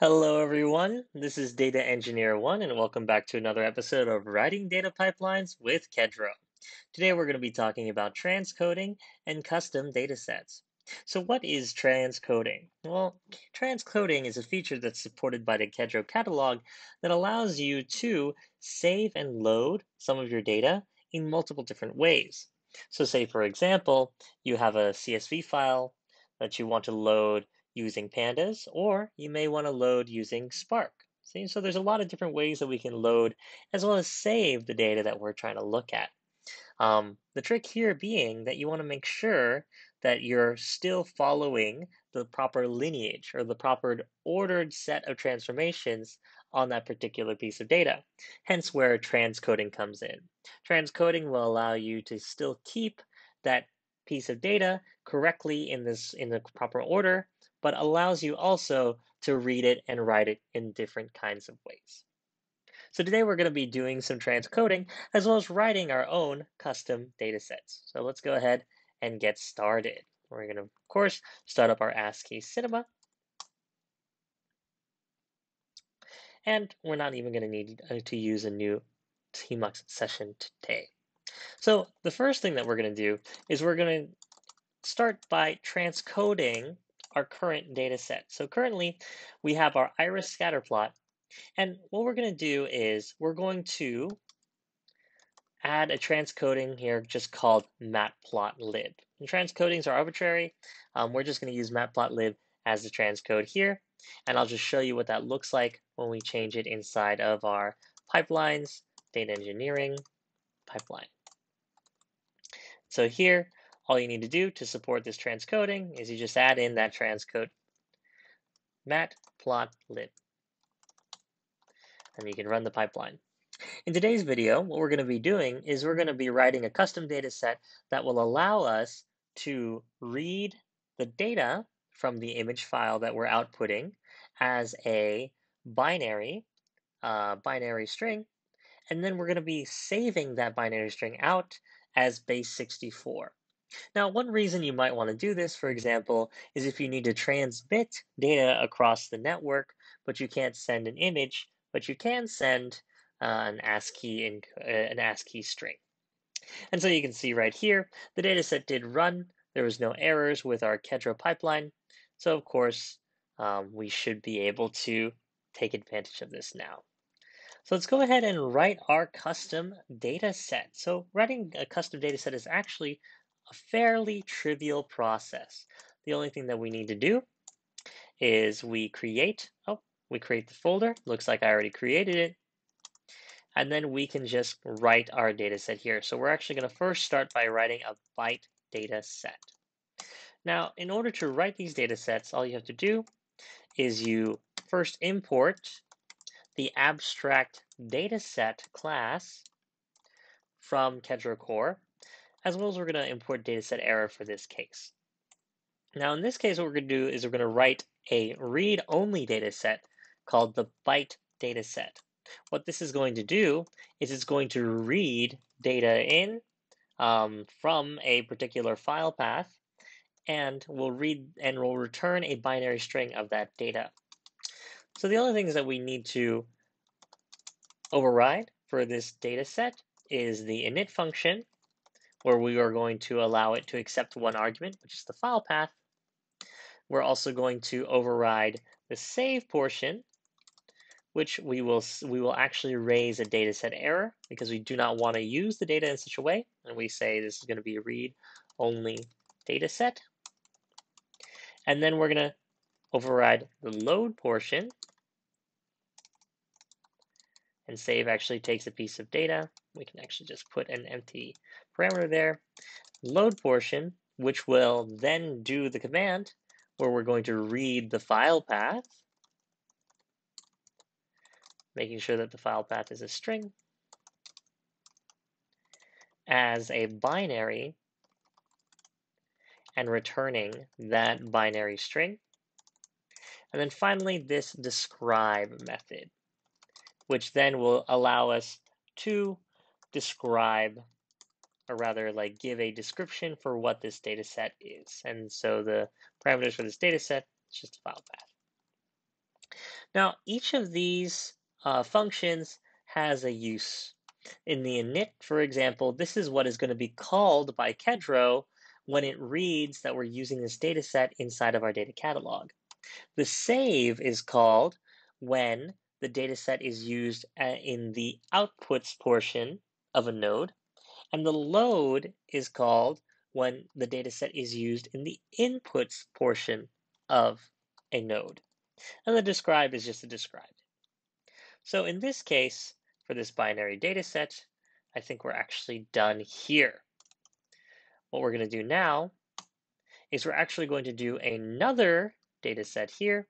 Hello, everyone. This is Data Engineer One, and welcome back to another episode of Writing Data Pipelines with Kedro. Today, we're going to be talking about transcoding and custom datasets. So, what is transcoding? Well, transcoding is a feature that's supported by the Kedro catalog that allows you to save and load some of your data in multiple different ways. So, say for example, you have a CSV file that you want to load using pandas, or you may want to load using Spark. See, so there's a lot of different ways that we can load as well as save the data that we're trying to look at. Um, the trick here being that you want to make sure that you're still following the proper lineage or the proper ordered set of transformations on that particular piece of data. Hence where transcoding comes in. Transcoding will allow you to still keep that piece of data correctly in this in the proper order but allows you also to read it and write it in different kinds of ways. So today we're going to be doing some transcoding as well as writing our own custom data sets. So let's go ahead and get started. We're going to, of course, start up our asciinema. And we're not even going to need uh, to use a new Tmux session today. So the first thing that we're going to do is we're going to start by transcoding our current data set. So currently we have our iris scatter plot. And what we're going to do is we're going to add a transcoding here just called matplotlib. And transcodings are arbitrary. Um, we're just going to use matplotlib as the transcode here. And I'll just show you what that looks like when we change it inside of our pipelines, data engineering pipeline. So here, all you need to do to support this transcoding is you just add in that transcode matplotlib. And you can run the pipeline. In today's video, what we're going to be doing is we're going to be writing a custom data set that will allow us to read the data from the image file that we're outputting as a binary, uh, binary string, and then we're going to be saving that binary string out as base 64. Now, one reason you might want to do this, for example, is if you need to transmit data across the network, but you can't send an image, but you can send uh, an ASCII in, uh, an ASCII string. And so you can see right here, the dataset did run. There was no errors with our Kedro pipeline. So of course, um, we should be able to take advantage of this now. So let's go ahead and write our custom data set. So writing a custom data set is actually a fairly trivial process. The only thing that we need to do is we create, oh, we create the folder. Looks like I already created it. And then we can just write our data set here. So we're actually going to first start by writing a byte data set. Now, in order to write these data sets, all you have to do is you first import the abstract dataset class from Kedro Core as well as we're going to import dataset error for this case. Now in this case, what we're going to do is we're going to write a read-only dataset called the byte dataset. What this is going to do is it's going to read data in um, from a particular file path and will read and will return a binary string of that data. So the only things that we need to override for this data set is the init function where we are going to allow it to accept one argument, which is the file path. We're also going to override the save portion, which we will we will actually raise a dataset error because we do not want to use the data in such a way. And we say this is going to be a read-only dataset. And then we're going to override the load portion. And save actually takes a piece of data. We can actually just put an empty parameter there, load portion, which will then do the command where we're going to read the file path, making sure that the file path is a string, as a binary, and returning that binary string. And then finally, this describe method, which then will allow us to describe or rather like give a description for what this data set is. And so the parameters for this data set is just a file path. Now, each of these uh, functions has a use. In the init, for example, this is what is going to be called by Kedro when it reads that we're using this data set inside of our data catalog. The save is called when the data set is used uh, in the outputs portion of a node, and the load is called when the data set is used in the inputs portion of a node. And the describe is just a describe. So in this case, for this binary data set, I think we're actually done here. What we're going to do now is we're actually going to do another data set here.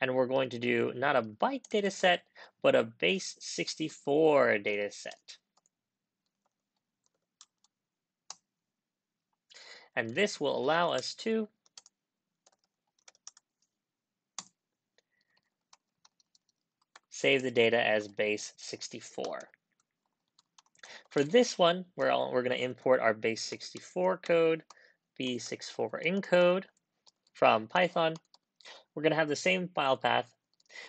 And we're going to do not a byte data set, but a base 64 data set. And this will allow us to save the data as base 64. For this one, we're, we're going to import our base 64 code, b64 encode from Python. We're going to have the same file path,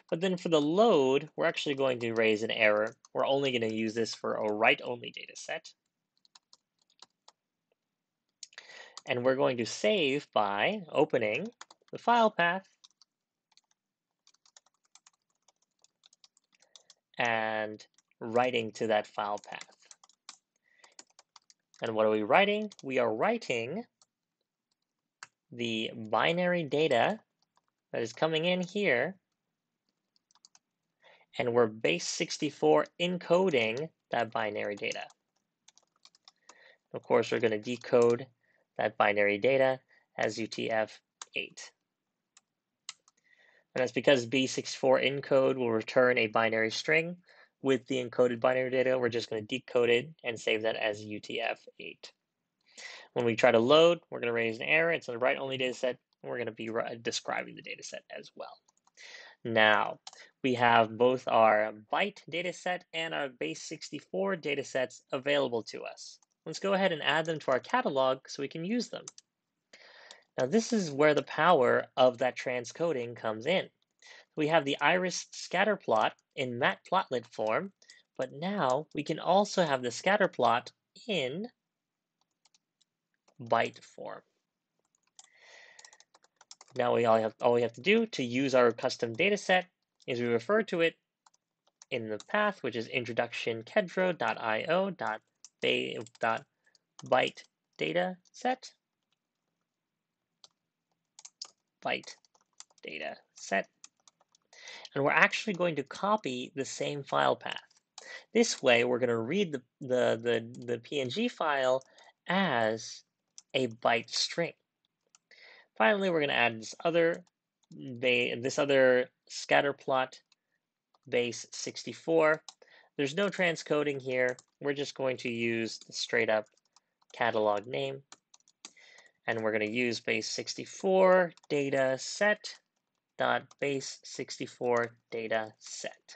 but then for the load, we're actually going to raise an error. We're only going to use this for a write-only data set. And we're going to save by opening the file path and writing to that file path. And what are we writing? We are writing the binary data that is coming in here, and we're base 64 encoding that binary data. Of course, we're going to decode that binary data as UTF-8. And that's because B64 encode will return a binary string. With the encoded binary data, we're just going to decode it and save that as UTF-8. When we try to load, we're going to raise an error. It's a write-only data set. We're going to be describing the data set as well. Now, we have both our byte data set and our base 64 data sets available to us. Let's go ahead and add them to our catalog so we can use them. Now this is where the power of that transcoding comes in. We have the iris scatter plot in matplotlib form, but now we can also have the scatter plot in byte form. Now we all have all we have to do to use our custom data set is we refer to it in the path, which is introduction kedro.io.byte data set byte data set. And we're actually going to copy the same file path. This way, we're going to read the, the, the, the PNG file as a byte string. Finally, we're going to add this other this other scatter plot base 64. There's no transcoding here. We're just going to use the straight up catalog name and we're going to use base 64 data set dot base 64 data set.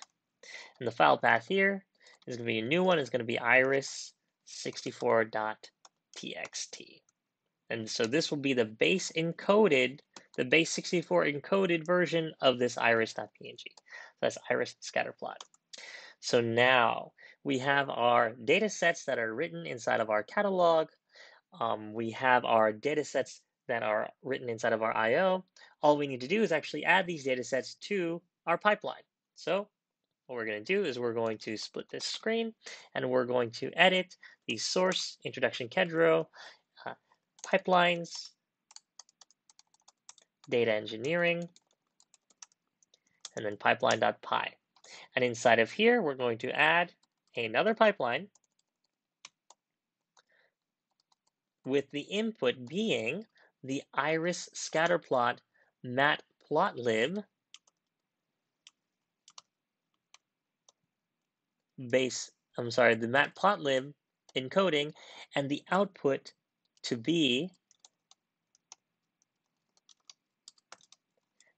And the file path here is going to be a new one. It's going to be iris 64.txt. And so this will be the base encoded, the base 64 encoded version of this iris.png. So that's iris scatterplot. So now we have our data sets that are written inside of our catalog um, we have our data sets that are written inside of our IO. All we need to do is actually add these data sets to our pipeline. So what we're going to do is we're going to split this screen and we're going to edit the source introduction Kedro pipelines, data engineering, and then pipeline.py. And inside of here, we're going to add another pipeline with the input being the iris scatterplot matplotlib base, I'm sorry, the matplotlib encoding and the output to be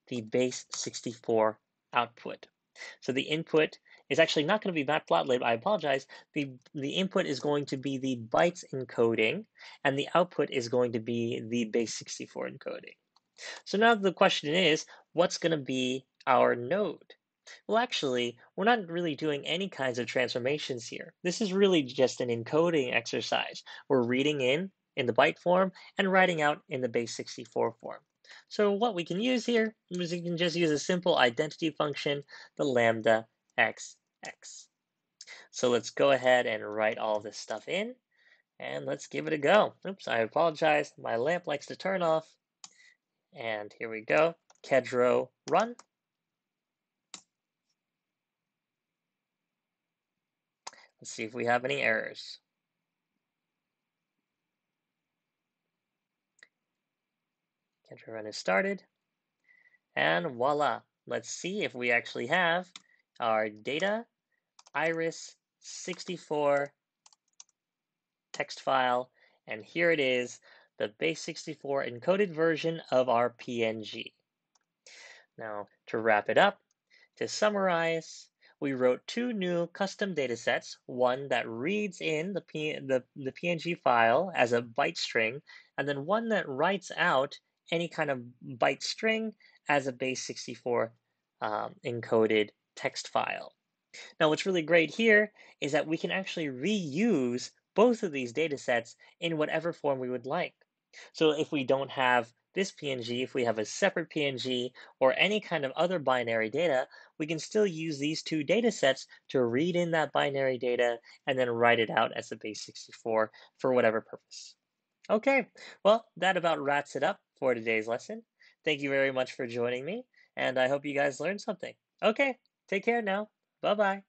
the base 64 output. So the input is actually not going to be matplotlib. I apologize. The, the input is going to be the bytes encoding, and the output is going to be the base 64 encoding. So now the question is, what's going to be our node. Well, actually, we're not really doing any kinds of transformations here. This is really just an encoding exercise. We're reading in in the byte form and writing out in the base 64 form. So what we can use here is we can just use a simple identity function, the lambda xx. So let's go ahead and write all this stuff in and let's give it a go. Oops, I apologize. My lamp likes to turn off. And here we go. Kedro run. Let's see if we have any errors. Kedro run is started. And voila. Let's see if we actually have our data iris 64 text file, and here it is, the base64 encoded version of our PNG. Now, to wrap it up, to summarize, we wrote two new custom datasets, one that reads in the, P the, the PNG file as a byte string, and then one that writes out any kind of byte string as a base64 um, encoded text file. Now, what's really great here is that we can actually reuse both of these data sets in whatever form we would like. So if we don't have this PNG, if we have a separate PNG or any kind of other binary data, we can still use these two data sets to read in that binary data and then write it out as a base 64 for whatever purpose. Okay, well, that about wraps it up for today's lesson. Thank you very much for joining me, and I hope you guys learned something. Okay, take care now. Bye bye.